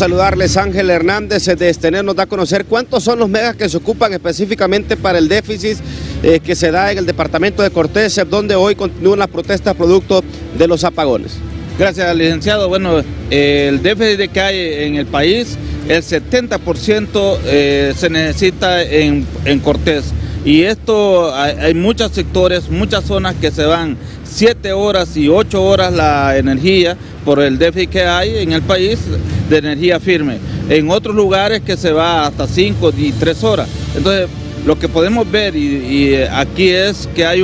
Saludarles Ángel Hernández de Estener nos da a conocer cuántos son los megas que se ocupan específicamente para el déficit eh, que se da en el departamento de Cortés, donde hoy continúan las protestas producto de los apagones. Gracias, licenciado. Bueno, eh, el déficit que hay en el país, el 70% eh, se necesita en, Cortés. Y esto, hay, hay muchos sectores, muchas zonas que se van 7 horas y 8 horas la energía por el déficit que hay en el país de energía firme. En otros lugares que se va hasta 5 y 3 horas. Entonces, lo que podemos ver y, aquí es que hay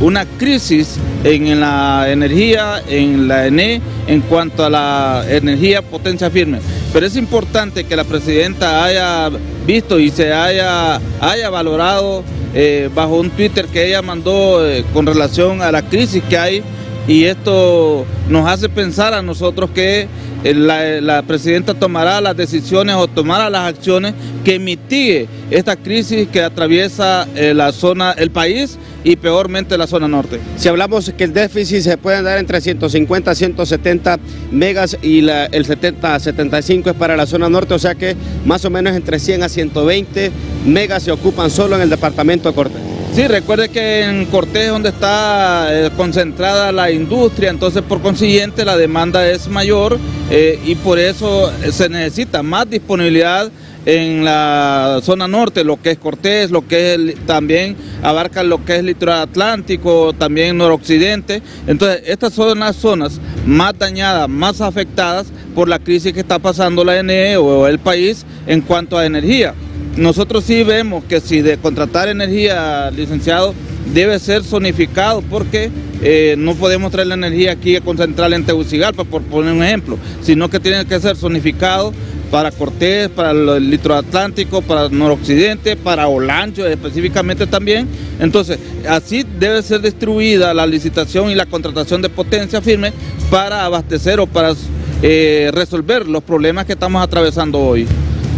una crisis en la energía, en la ENE, en cuanto a la energía potencia firme. Pero es importante que la presidenta haya visto y se haya, haya valorado eh, bajo un Twitter que ella mandó eh, con relación a la crisis que hay y esto nos hace pensar a nosotros que eh, la, presidenta tomará las decisiones o tomará las acciones que mitigue esta crisis que atraviesa eh, la zona, el país y peormente la zona norte. Si hablamos que el déficit se puede dar entre 150 a 170 megas y el 70 a 75 es para la zona norte, o sea que más o menos entre 100 a 120 megas se ocupan solo en el departamento de Corte. Sí, recuerde que en Cortés es donde está eh, concentrada la industria, entonces por consiguiente la demanda es mayor eh, y por eso se necesita más disponibilidad en la zona norte, lo que es Cortés, lo que es también abarca lo que es el litoral atlántico, también noroccidente. Entonces, estas son las zonas más dañadas, más afectadas por la crisis que está pasando la NE o el país en cuanto a energía. Nosotros sí vemos que si de contratar energía, licenciado, debe ser zonificado porque eh, no podemos traer la energía aquí a concentrar en Tegucigalpa, por poner un ejemplo, sino que tiene que ser zonificado para Cortés, para el litro atlántico, para el noroccidente, para Olancho específicamente también. Entonces, así debe ser distribuida la licitación y la contratación de potencia firme para abastecer o para eh, resolver los problemas que estamos atravesando hoy.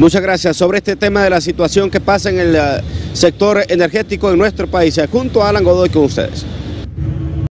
Muchas gracias. Sobre este tema de la situación que pasa en el eh, sector energético en nuestro país, junto a Alan Godoy con ustedes.